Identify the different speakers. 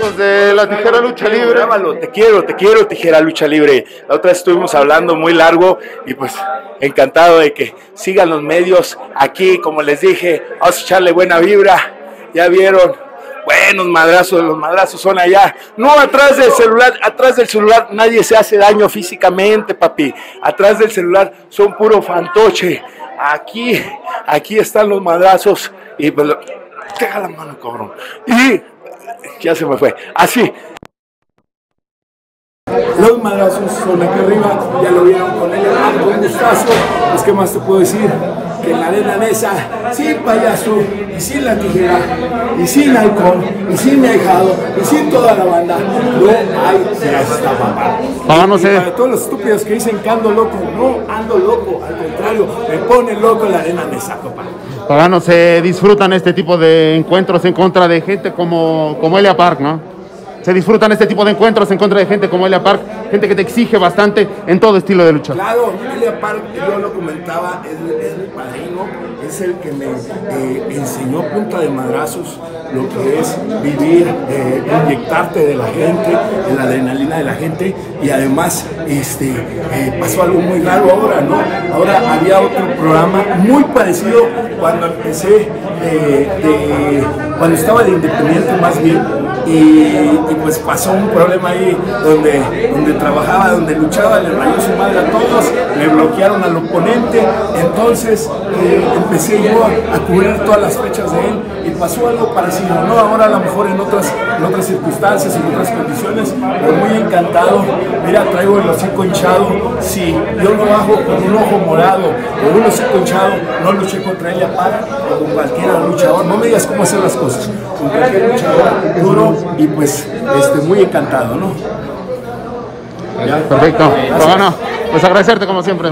Speaker 1: amigos de la Tijera Lucha Libre.
Speaker 2: Grábalo, te quiero, te quiero, Tijera Lucha Libre. La otra vez estuvimos hablando muy largo y pues encantado de que sigan los medios aquí, como les dije, vamos a echarle buena vibra. Ya vieron, buenos madrazos, los madrazos son allá. No atrás del celular, atrás del celular nadie se hace daño físicamente, papi. Atrás del celular son puro fantoche. Aquí, aquí están los madrazos y pues, deja la mano, cabrón. Y ya se me fue. Así. Los madrazos son aquí arriba, ya lo vieron con él, un gustazo. Pues, ¿qué más te puedo decir? Que en la arena mesa, sin payaso, y sin la tijera, y sin alcohol, y sin ahijado, y sin toda la banda, no hay fiesta, papá.
Speaker 1: Se-
Speaker 2: Para todos los estúpidos que dicen que ando loco, no ando loco, al contrario, me pone loco en la arena mesa, papá.
Speaker 1: Paganos se disfrutan este tipo de encuentros en contra de gente como, como Elia Park, ¿no? Se disfrutan este tipo de encuentros en contra de gente como Elia Park, gente que te exige bastante en todo estilo de lucha.
Speaker 2: Claro, Elia Park, yo lo comentaba, es, es mi padrino, es el que me eh, enseñó punta de madrazos lo que es vivir, eh, inyectarte de la gente, de la adrenalina de la gente y además este, eh, pasó algo muy raro ahora, ¿no? Ahora había otro programa muy parecido cuando empecé, de- cuando estaba de independiente más bien y, pues pasó un problema ahí donde, donde trabajaba, donde luchaba, le rayó su madre a todos, le bloquearon al oponente, entonces eh, empecé yo a, a cubrir todas las fechas de él y pasó algo parecido, ¿no? Ahora a lo mejor en otras, en otras circunstancias, en otras condiciones, pero muy encantado, mira, traigo el hocico hinchado, si yo lo hago con un ojo morado o un hocico hinchado, no luché contra ella para o con cualquier luchador, no me digas cómo hacer las cosas, con cualquier luchador duro y pues este, muy encantado, ¿no?
Speaker 1: Perfecto. Pagano, pues agradecerte como siempre.